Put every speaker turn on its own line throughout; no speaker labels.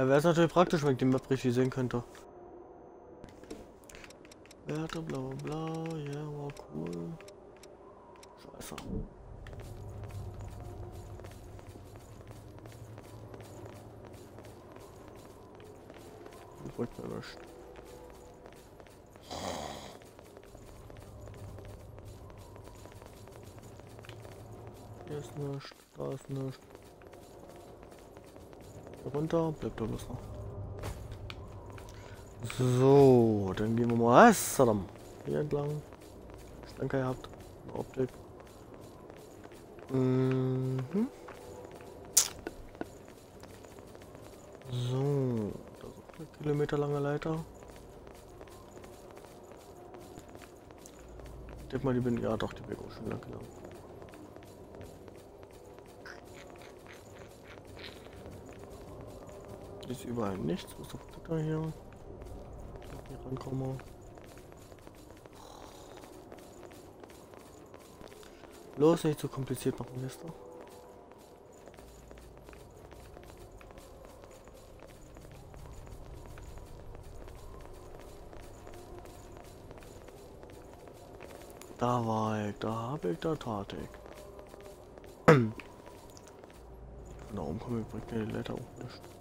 Ja, wäre es natürlich praktisch, wenn ich die Map richtig sehen könnte. Werte, bla bla bla, ja, yeah, war cool. Scheiße. Ich wollte mir nicht. Hier ist nichts, da ist nichts. Runter, bleibt da noch. So, dann gehen wir mal. Saddam. Hier entlang. Stanker gehabt. Optik. Mhm. So, da ist eine kilometerlange Leiter. Ich denke mal, die bin ja doch die bin auch schon lang gelangt. Ist überall nichts. Was ist auf Gitter hier? Hier rankommen. Los, nicht zu so kompliziert machen, Mister. Da war ich, da habe ich, da tat ich. Von da oben komme ich, bringt mir die Leiter auch nicht.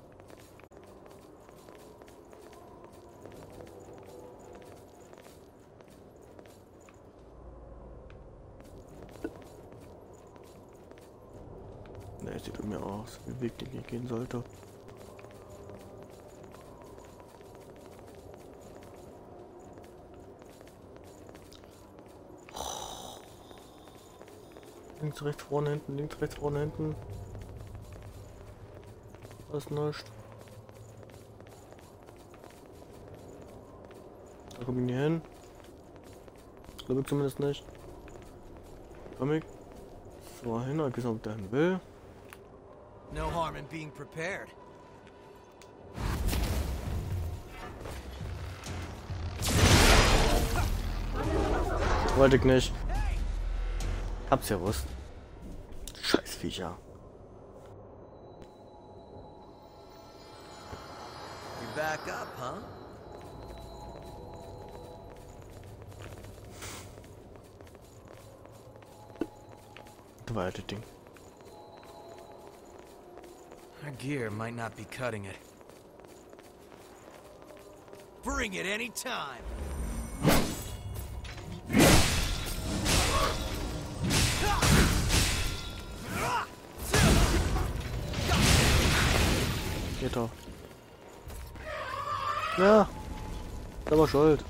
Aus, wie Weg den hier gehen sollte. Links, rechts, vorne, hinten, links, rechts, vorne, hinten. Was nicht. Da komme ich nicht hin. Glaube ich zumindest nicht. Komm ich. So hin, ich weiß nicht, ob der hin will. No harm in being prepared. Wollte ich nicht. Hab's ja gewusst. Scheiß Viecher. You back up, huh? War das Ding.
Our gear might not be cutting it. Bring it any time.
Geht doch. Ja. Selber schuld.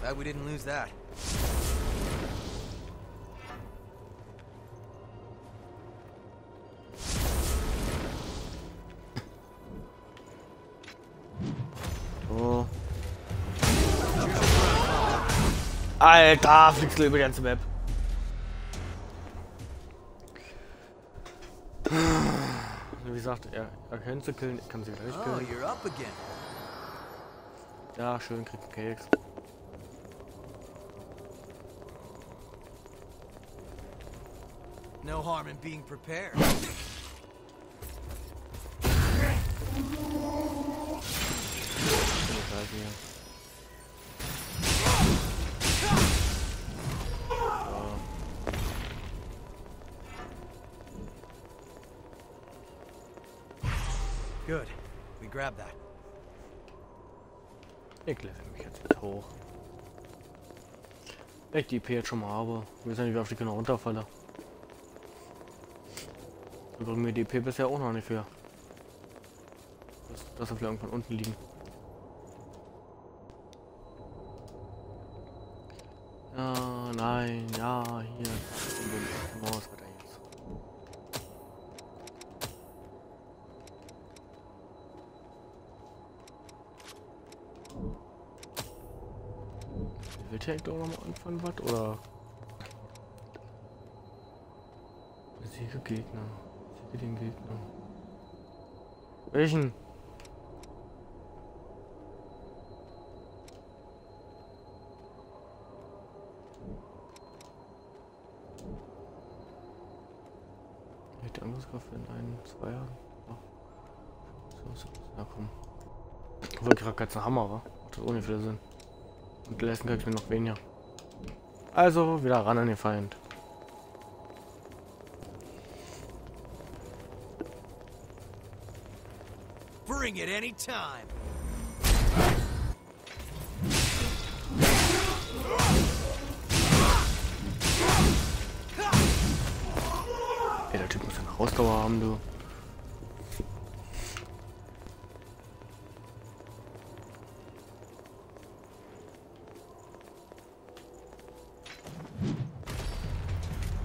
Glad we didn't lose that.
Alter, fliegst du über die ganze Map. Wie gesagt, er erkennt zu killen, ich kann sie gleich
Oh,
killen. Ja, schön, kriegt einen Keks.
No harm in being prepared.
Egal
Good. We grabbed that.
Ich level mich jetzt mit hoch. Wenn ich die IP jetzt schon mal habe. Wir wissen nicht, wie oft ich genau runterfalle. Da bringen mir die IP bisher auch noch nicht für. Das, das soll vielleicht irgendwann unten liegen. Ja, nein, ja, hier. Maus weiter jetzt. Will der doch noch mal anfangen, was? Oder? Siege Gegner. Siege den Gegner. Welchen? Hätte Angriffskraft in ein, zwei Jahren. So, so, ja komm. Obwohl gerade jetzt ein Hammer war. Macht das ohne viel Sinn. Und letzten krieg ich mir noch weniger. Also wieder ran an den Feind.
Bring it anytime.
Ausdauer haben, du.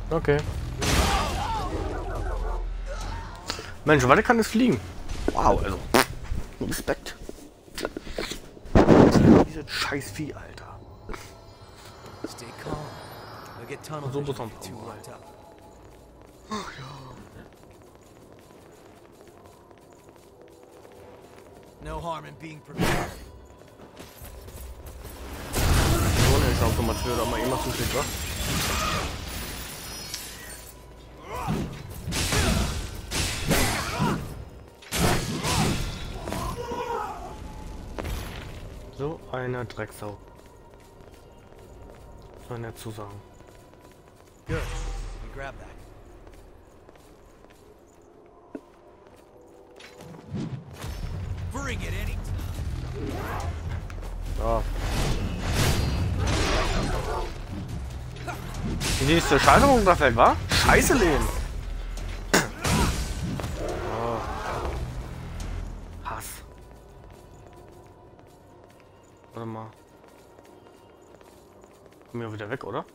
Okay. Mensch, warte kann es fliegen. Wow, also. Respekt. Dieses scheiß Vieh, Alter.
Stay calm. We'll get tunnel
So
vision
muss
if
man
No harm in being prepared.
So eine ist automatisch, aber immer zuschlägt, wa? So eine Drecksau. Soll nett zu sagen.
Good. We grab that.
Die nächste da weg, wa? Scheiße lehnen. Oh. Hass. Warte mal. Kommen wir wieder weg, oder?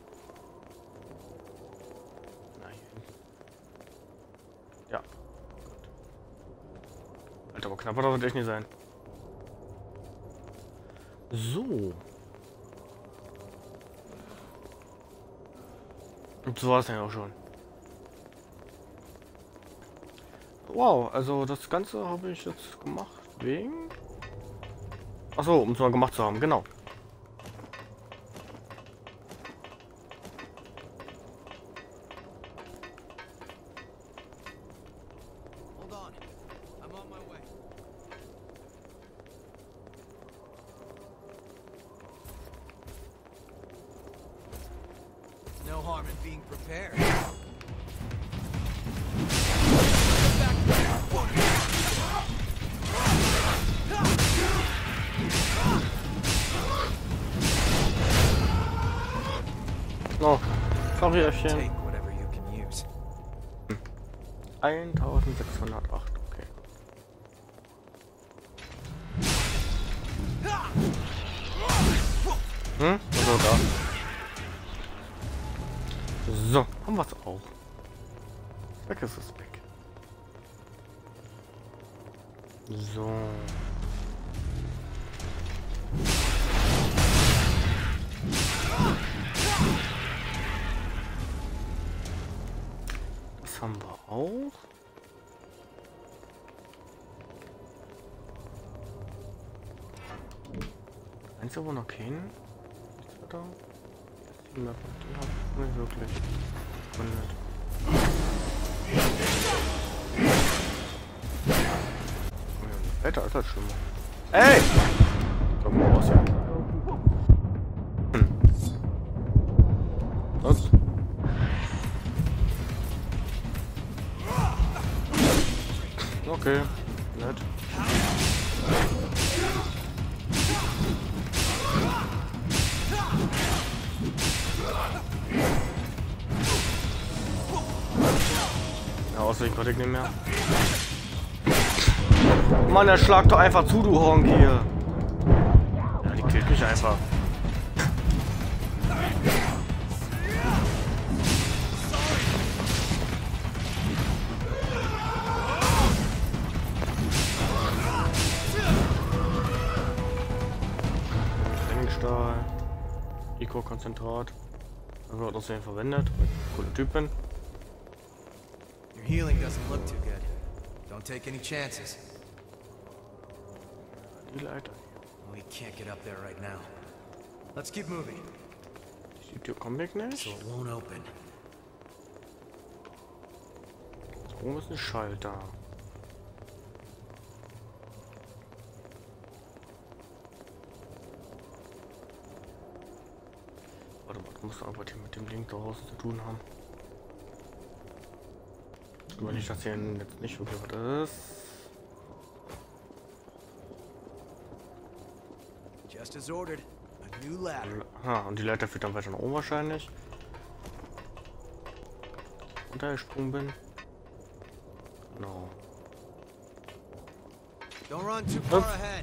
Nein. Ja. Gut. Alter, aber knapper darf das echt nicht sein. So. Und so war es ja auch schon. Wow, also das Ganze habe ich jetzt gemacht wegen... Achso, um es mal gemacht zu haben, genau. Hm? So, da. So, haben wir es auch. Weg ist es weg. So. Das haben wir auch. Einzige, wo noch keinen. Nichts weiter. Die Map, die habe ich nicht wirklich gegründet. Ja, Wetter ist halt schlimmer. Ey! Konnte ich nicht mehr. Mann, er schlag doch einfach zu, du Honk hier. Ja, die killt mich einfach. Trainingsstahl. Eco-Konzentrat. Wird außerdem verwendet. Coole Typen.
Your healing doesn't look too good. Don't take any chances. We can't get up there right now. Let's keep moving,
Die Tür kommt weg nicht.
so it won't open.
Oben ist ein Schalter. Warte mal, musst irgendwas hier mit dem Link da draußen zu tun haben. Aber nicht, dass hier jetzt nicht wirklich was ist.
Just as ordered. A new ladder.
Ha, und die Leiter führt dann weiter nach oben wahrscheinlich. Runtergesprungen bin. Genau.
Don't run too far ahead.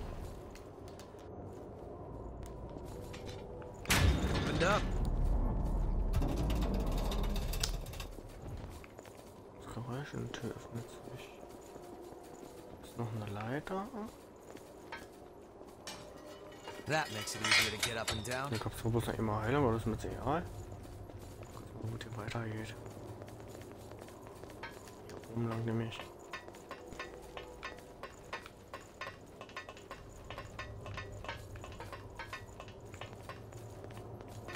Makes it easier to get up and down.
Hier gab es bloß noch immer Heilung, aber das ist mir jetzt egal. Guck mal, wo die weitergeht. Hier oben lang nämlich.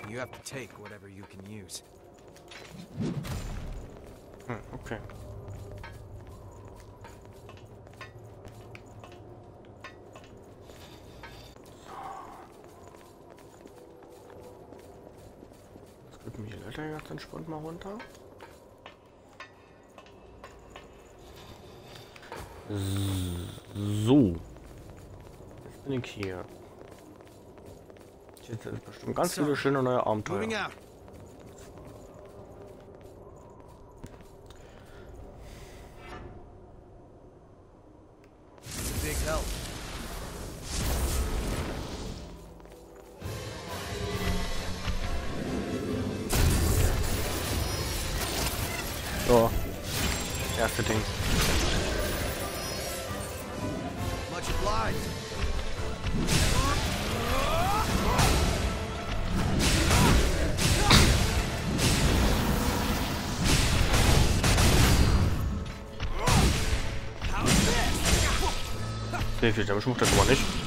You have to take whatever you can use.
Hm, okay. Geht mir die Leiter ganz entspannt mal runter. So. Jetzt bin ich hier. Jetzt sind bestimmt ganz viele schöne neue Abenteuer. Nee, viel Damage macht das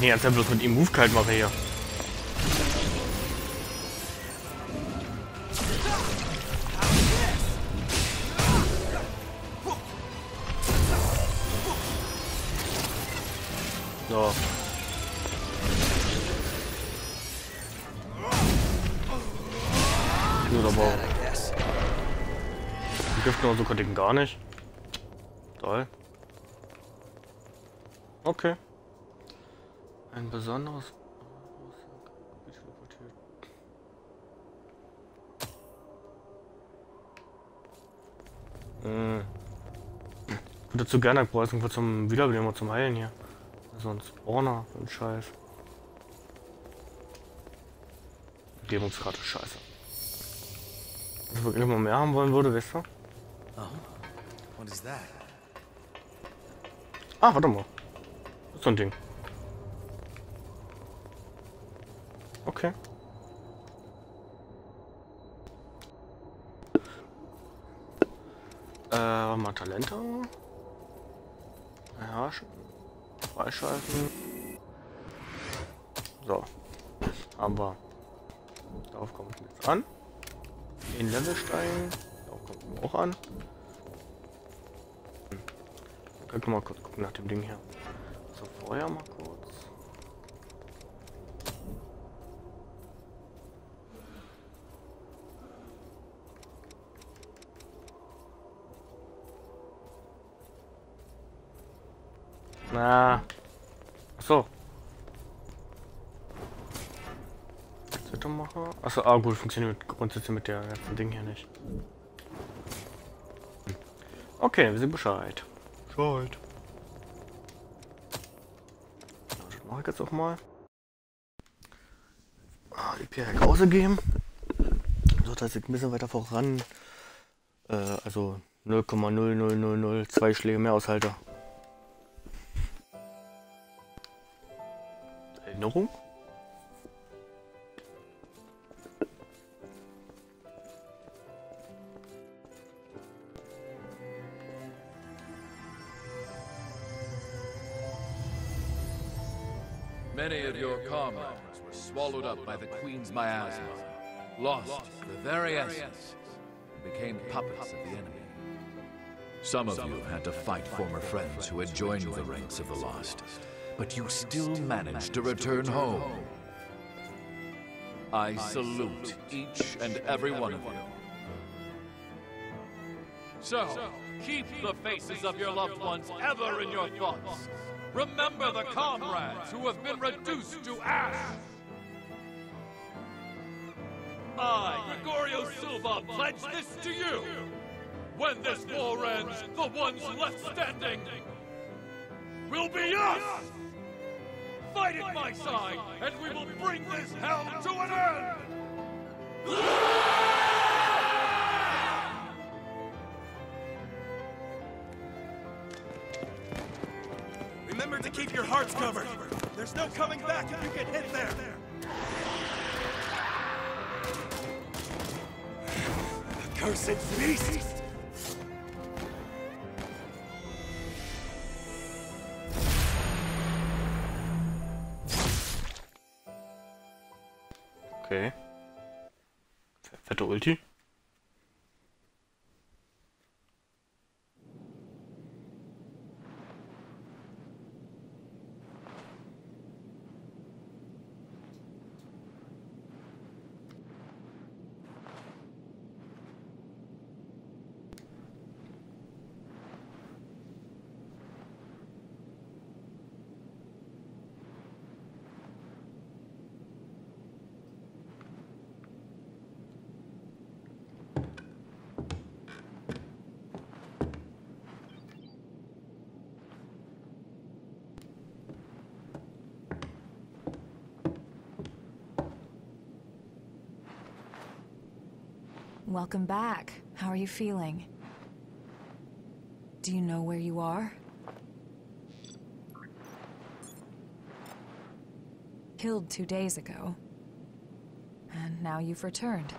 Zum eigenen Ernst ja bloß mit ihm Move kalt mache hier. So. Gut, aber
guess.
die Giften und so konnte ich gar nicht. Toll. Okay. Ein besonderes. Ich würde dazu gerne brauche irgendwo zum Wiederbeleben und zum Heilen hier. Sonst Spawner und Scheiß. Umgebungskarte scheiße. Wenn ich wirklich mal mehr haben wollen würde, weißt du?
Oh. What is that?
Ah, warte mal. Das ist so ein Ding. Okay. Äh, mal Talente. Beherrschen. Freischalten. So. Aber darauf kommt jetzt an. Den Level steigen. Darauf kommt auch an. Können wir mal kurz gucken nach dem Ding hier. So, vorher mal kurz. Na. Achso. Zittermacher. Achso, ah gut, funktioniert mit- grundsätzlich mit der ganzen Ding hier nicht. Okay, wir sind Bescheid. Bescheid. Das mache ich jetzt auch mal. Ah, die Pierre rausgegeben. dass ich ein bisschen weiter voran, äh, also 0,00002 Schläge mehr aushalte.
Many of your comrades were swallowed up by the Queen's miasma, lost the very essence, and became puppets of the enemy. Some of you had to fight former friends who had joined the ranks of the Lost, but you still managed to return home. I salute each and every one of you. So, keep the faces of your loved ones ever in your thoughts. Remember the comrades who have been reduced to ash. I, Gregorio Silva, pledge this to you. When this war ends, the ones left standing will be us! Fight at my side, and we will bring this hell to an end!
Remember to keep your hearts covered. There's no coming back if you get hit there. Cursed beast!
Fette
Welcome back. How are you feeling? Do you know where you are? Killed two days ago. And now you've returned.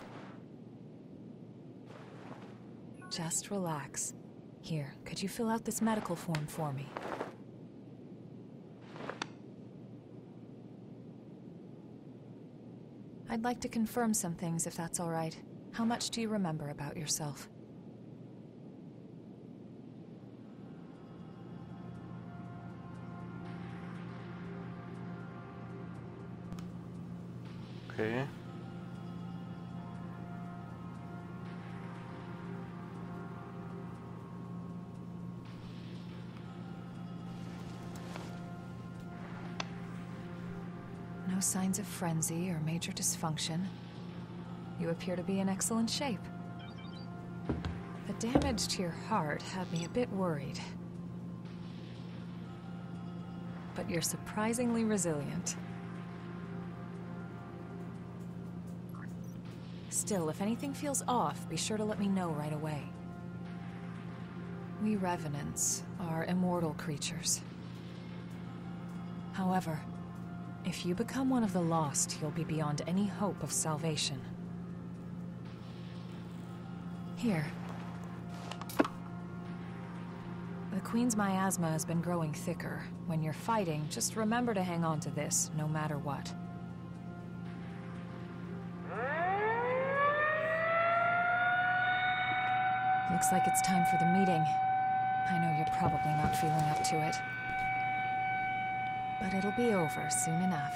Just relax. Here, could you fill out this medical form for me? I'd like to confirm some things if that's all right. How much do you remember about yourself?
Okay.
No signs of frenzy or major dysfunction. You appear to be in excellent shape. The damage to your heart had me a bit worried. But you're surprisingly resilient. Still, if anything feels off, be sure to let me know right away. We Revenants are immortal creatures. However, if you become one of the Lost, you'll be beyond any hope of salvation. Here. The Queen's miasma has been growing thicker. When you're fighting, just remember to hang on to this, no matter what. Looks like it's time for the meeting. I know you're probably not feeling up to it. But it'll be over soon enough.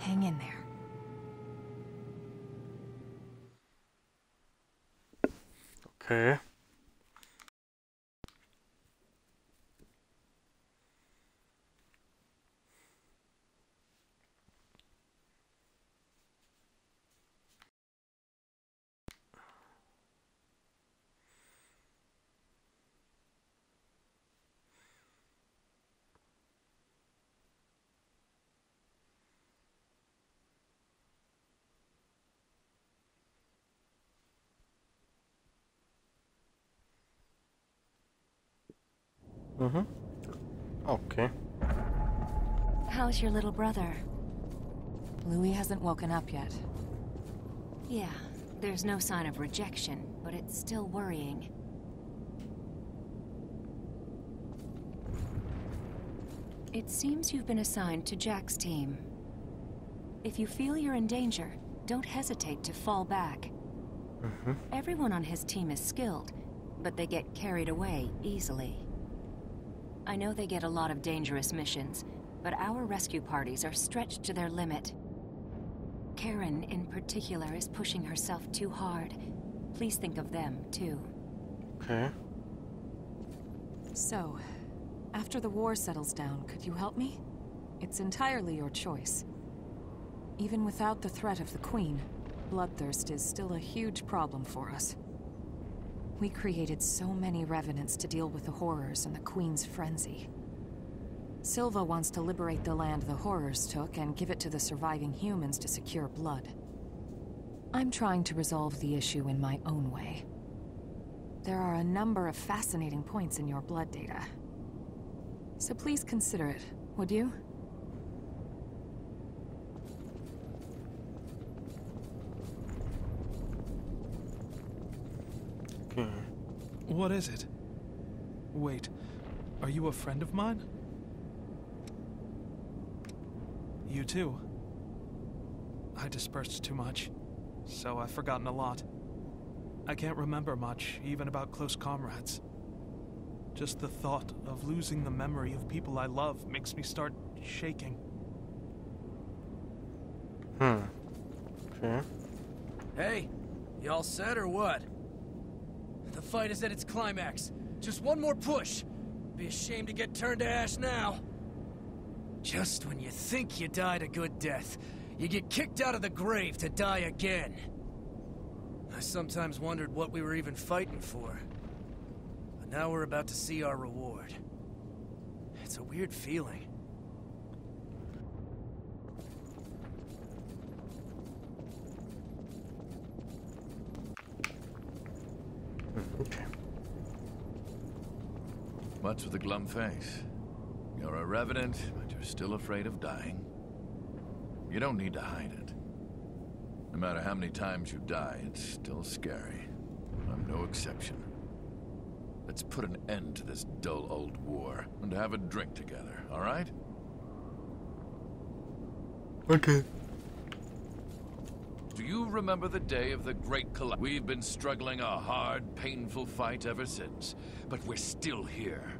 Hang in there.
Okay. Mhm. Okay.
How's your little brother?
Louis hasn't woken up yet.
Yeah, there's no sign of rejection, but it's still worrying. It seems you've been assigned to Jack's team. If you feel you're in danger, don't hesitate to fall back.
Mhm.
Everyone on his team is skilled, but they get carried away easily. I know they get a lot of dangerous missions, but our rescue parties are stretched to their limit. Karen, in particular, is pushing herself too hard. Please think of them, too.
Okay.
So, after the war settles down, could you help me? It's entirely your choice. Even without the threat of the Queen, bloodthirst is still a huge problem for us. We created so many revenants to deal with the horrors and the Queen's frenzy. Silva wants to liberate the land the horrors took and give it to the surviving humans to secure blood. I'm trying to resolve the issue in my own way. There are a number of fascinating points in your blood data. So please consider it, would you?
Okay.
What is it? Wait, are you a friend of mine? You too. I dispersed too much, so I've forgotten a lot. I can't remember much, even about close comrades. Just the thought of losing the memory of people I love makes me start shaking.
Hmm. Okay.
Hey, y'all set or what? Fight is at its climax. Just one more push. Be a shame to get turned to ash now. Just when you think you died a good death, you get kicked out of the grave to die again. I sometimes wondered what we were even fighting for. But now we're about to see our reward. It's a weird feeling.
The glum face? You're a revenant, but you're still afraid of dying. You don't need to hide it. No matter how many times you die, it's still scary. I'm no exception. Let's put an end to this dull old war and have a drink together, all right?
Okay.
Do you remember the day of the Great Collapse? We've been struggling a hard, painful fight ever since, but we're still here.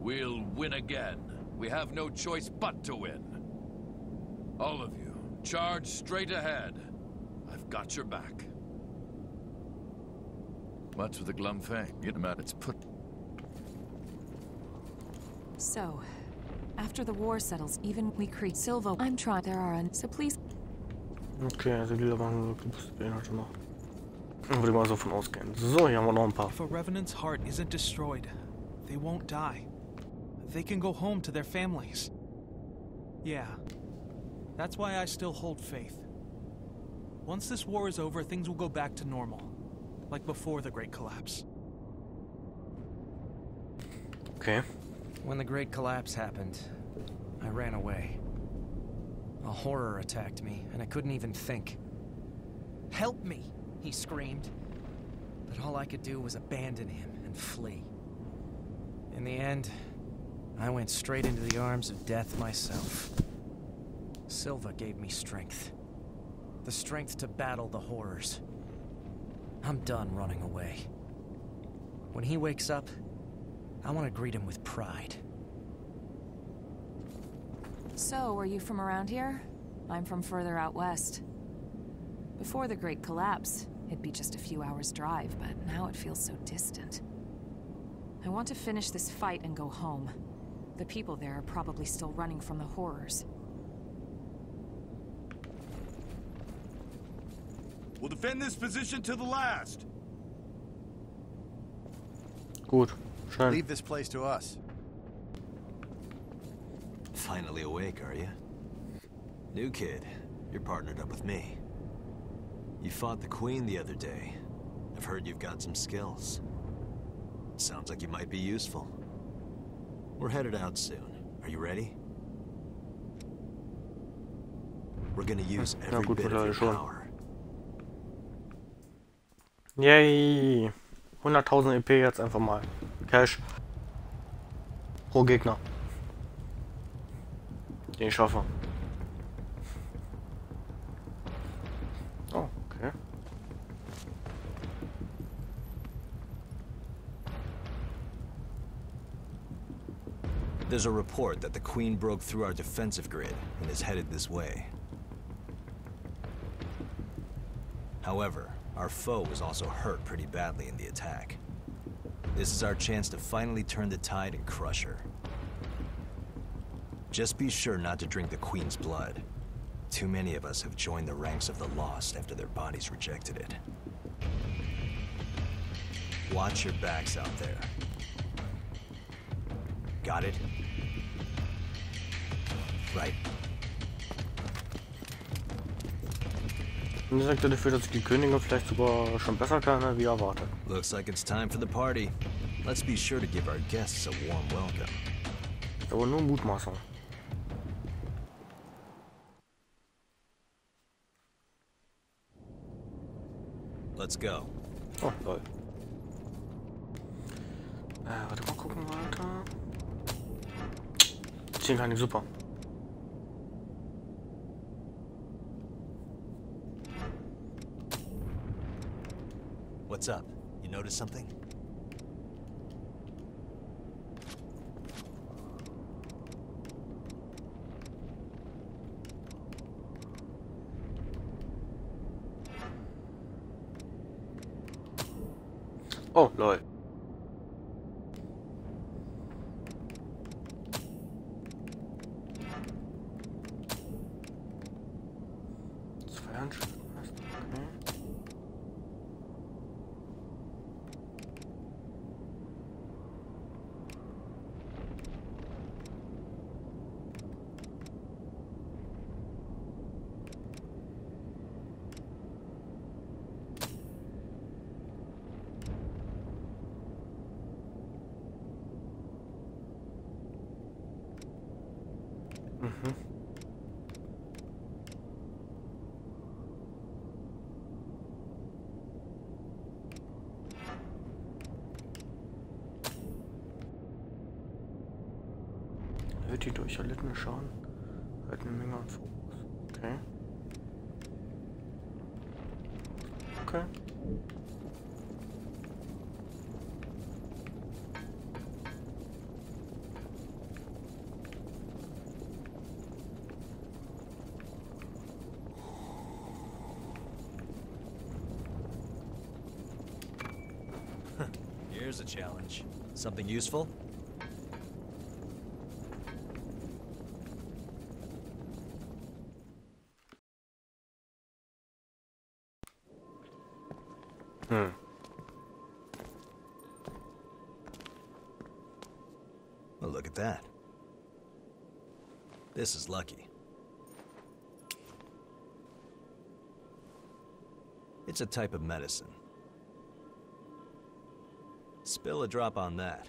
We'll win again. We have no choice but to win. All of you, charge straight ahead. I've got your back. What's with the glum face? Get him out. It's put.
So, after the war settles, even we create Silva. I'm trying. There are, so please.
Okay, also die waren Beinhalte noch. Würde ich mal so von ausgehen. So, hier haben wir noch ein paar.
If a revenant's heart isn't destroyed, they won't die. They can go home to their families. Yeah. That's why I still hold faith. Once this war is over, things will go back to normal. Like before the Great Collapse.
Okay.
When the Great Collapse happened, I ran away. A horror attacked me, and I couldn't even think. Help me, he screamed. But all I could do was abandon him and flee. In the end, I went straight into the arms of death myself. Silva gave me strength. The strength to battle the horrors. I'm done running away. When he wakes up, I want to greet him with pride.
So, are you from around here? I'm from further out west. Before the Great Collapse, it'd be just a few hours' drive, but now it feels so distant. I want to finish this fight and go home. The people there are probably still running from the horrors.
We'll defend this position to the last.
Gut. Schön.
Leave this place to us. Finally awake, are you? New kid, you're partnered up with me. You fought the Queen the other day. I've heard you've got some skills. Sounds like you might be useful. We're headed out soon. Are you ready? We're gonna use
Ja,
every
gut,
bit of your
schon.
power.
Yay! 100.000 EP jetzt einfach mal. Cash. Pro Gegner. Den ich schaffe. Oh, okay.
There's a report that the Queen broke through our defensive grid and is headed this way. However, our foe was also hurt pretty badly in the attack. This is our chance to finally turn the tide and crush her. Just be sure not to drink the Queen's blood. Too many of us have joined the ranks of the Lost after their bodies rejected it. Watch your backs out there. Got it? Right.
Und sagte er, dafür, dass ich die Königin vielleicht sogar schon besser kann, wie erwartet.
Looks like it's time for the party. Let's be sure to give our guests a warm welcome.
Aber nur Mutmaßung.
Let's go.
Oh, lol. Äh, warte mal gucken weiter. 10 kann ich super.
What's up? You notice something?
Oh, lol. Mhm. Erhöht die durch erlittene Schaden. Halt eine Menge an Fokus.
Something useful?
Hmm.
Well, look at that. This is lucky. It's a type of medicine. Spill a drop on that.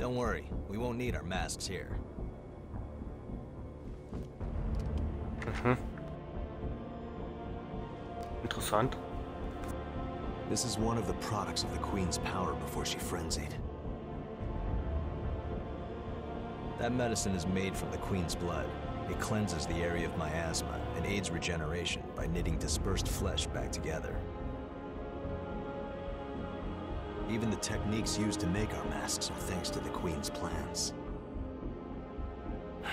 Don't worry, we won't need our masks here.
Mhm. Interessant.
This is one of the products of the Queen's power before she frenzied. That medicine is made from the Queen's blood. It cleanses the area of miasma and aids regeneration by knitting dispersed flesh back together. Even the techniques used to make our masks are thanks to the Queen's plans.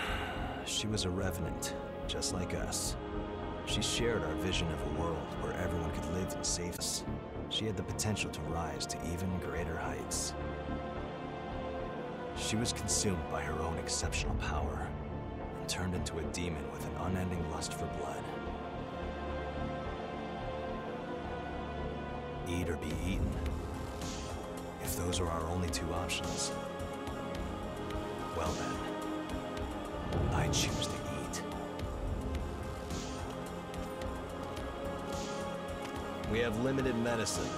She was a revenant, just like us. She shared our vision of a world where everyone could live in safety. She had the potential to rise to even greater heights. She was consumed by her own exceptional power and turned into a demon with an unending lust for blood. Eat or be eaten. Those are our only two options, well then, I choose to eat. We have limited medicine,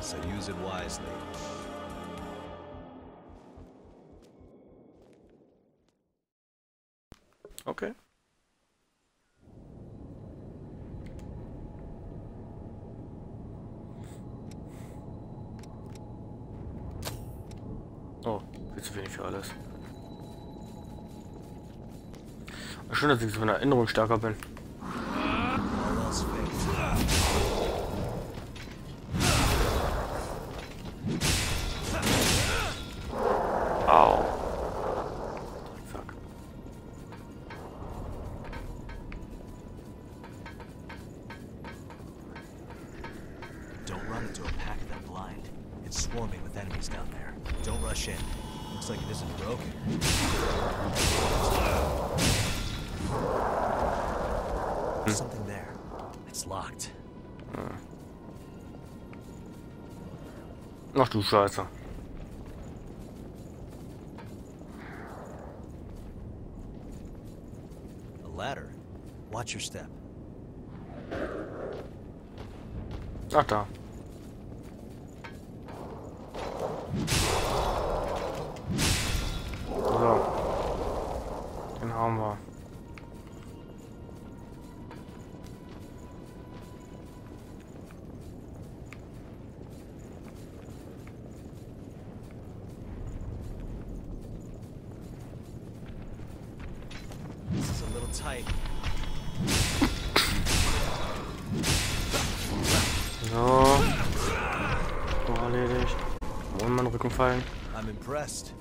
so use it wisely.
Alles. Schön, dass ich so in Erinnerung stärker bin.
There's something there. It's locked.
Ach du Scheiße.
A ladder. Watch your step.
Ach da.
Impressed.